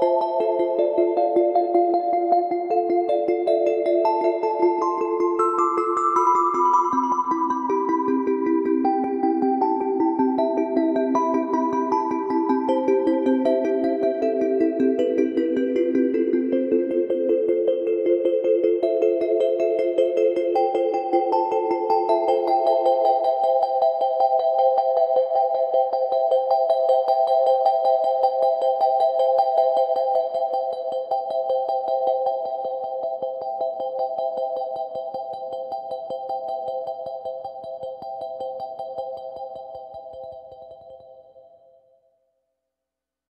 Música